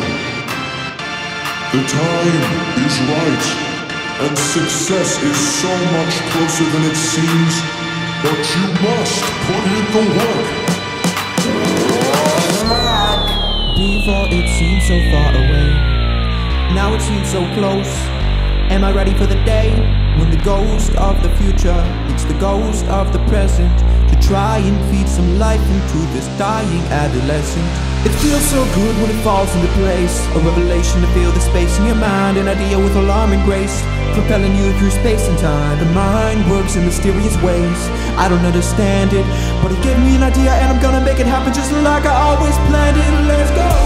the. The time is right, and success is so much closer than it seems, but you must put in the work. Before it seemed so far away, now it seems so close. Am I ready for the day when the ghost of the future meets the ghost of the present try and feed some life into this dying adolescent? It feels so good when it falls into place. A revelation to feel the space in your mind, an idea with alarming grace, propelling you through space and time. The mind works in mysterious ways. I don't understand it, but it gave me an idea and I'm gonna make it happen just like I always planned it.